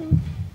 嗯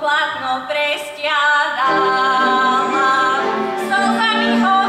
Keď som si počala